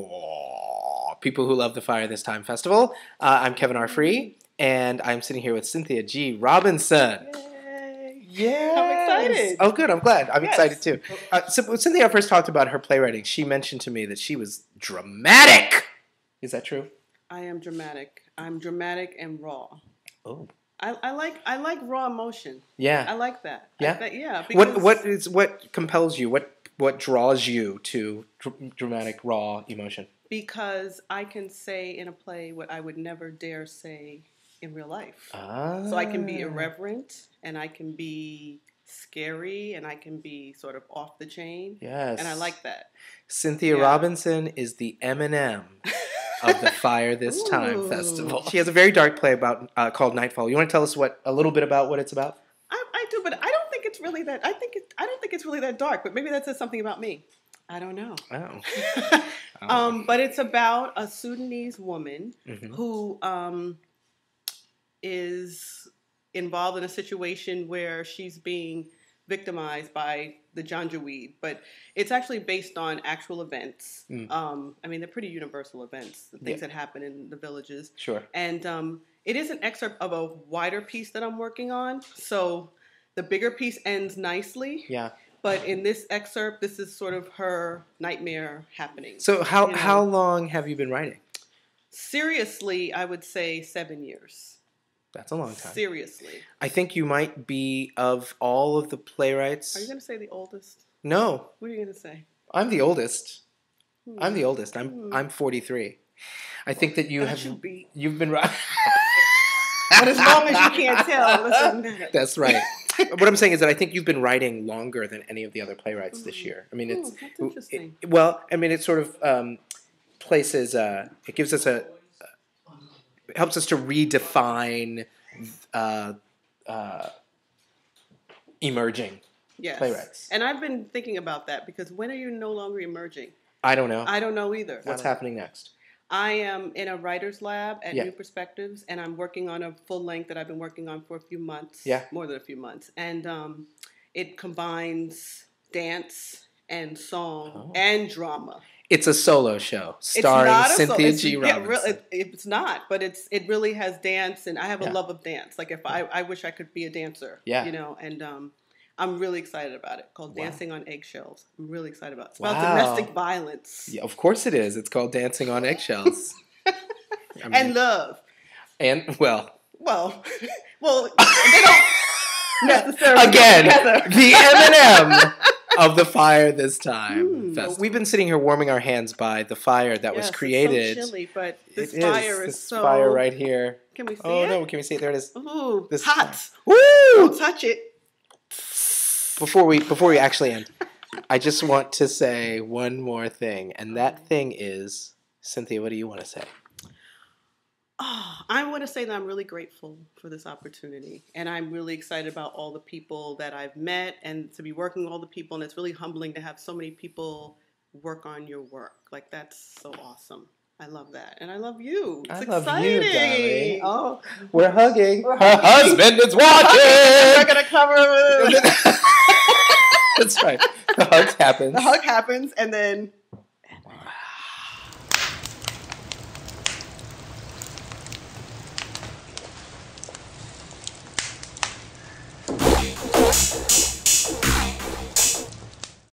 Hello, people who love the Fire This Time Festival. Uh, I'm Kevin R. Free, and I'm sitting here with Cynthia G. Robinson. Yeah, I'm excited. Oh, good. I'm glad. I'm Yes. excited too. Uh, so, when Cynthia first talked about her playwriting, she mentioned to me that she was dramatic. Is that true? I am dramatic. I'm dramatic and raw. Oh, I, I like I like raw emotion. Yeah, I like that. Yeah? I, that- yeah. What what is what compels you? What what draws you to dr- dramatic raw emotion? Because I can say in a play what I would never dare say in real life. Ah. So I can be irreverent and I can be scary and I can be sort of off the chain. Yes. And I like that. Cynthia Yeah. Robinson is the Eminem of the Fire This Time Ooh. festival. She has a very dark play about uh, called Nightfall. You want to tell us what a little bit about what it's about? I, I do, but I don't think it's really that. I think it, I don't think it's really that dark. But maybe that says something about me. I don't know. Oh. um, but it's about a Sudanese woman Mhm. who um, is involved in a situation where she's being victimized by the Janjaweed, but it's actually based on actual events. Mm. Um, I mean, they're pretty universal events, the things Yeah. that happen in the villages. Sure. And um, it is an excerpt of a wider piece that I'm working on. So the bigger piece ends nicely, Yeah. but in this excerpt, this is sort of her nightmare happening. So how You know. how long have you been writing? Seriously, I would say seven years. That's a long time. Seriously. I think you might be of all of the playwrights. Are you going to say the oldest? no, What are you going to say? I'm the oldest. Hmm. I'm the oldest. I'm Hmm. I'm 43. I think that you That have be. you've been right. But as long as you can't tell, listen. That's right. What I'm saying is that I think you've been writing longer than any of the other playwrights this Mm. year. I mean, it's Oh, interesting. it- well, I mean, it sort of um, places. Uh, it gives us a it helps us to redefine uh, uh, emerging. yes. playwrights. And I've been thinking about that because when are you no longer emerging? I don't know I don't know either. what's happening next. I am in a writer's lab at Yeah. New Perspectives, and I'm working on a full length that I've been working on for a few months. Yeah. more than a few months, and um, it combines dance and song Oh. and drama. It's a solo show It's starring not a so- Cynthia G. yeah, Robinson. real- it- it's not, but it's it really has dance, and I have a Yeah. love of dance. Like if I, I wish I could be a dancer. Yeah. you know, and um, I'm really excited about it. Called Wow. Dancing on Eggshells. I'm really excited about it. It's about domestic violence yeah, of course it is. It's called Dancing on Eggshells. I mean, and love. and well, Well, well, they don't necessarily go again, together. the Eminem of the fire this time. Hmm. Festival. We've been sitting here warming our hands by the fire that Yes, was it's created. so chilly, but this It fire is, this so. fire right here. Can we see Oh it? Oh no, can we see it? There it is. Ooh, This hot. Woo! Don't touch it. Before we before we actually end, I just want to say one more thing, and that thing is Cynthia. What do you want to say? Oh, I want to say that I'm really grateful for this opportunity, and I'm really excited about all the people that I've met, and to be working with all the people. And it's really humbling to have so many people work on your work. Like that's so awesome. I love that, and I love you. It's I love you, exciting. darling. Oh, We're hugging. We're Her hugging. husband is watching. we're gonna cover. That's right. The hug happens. the hug happens, and then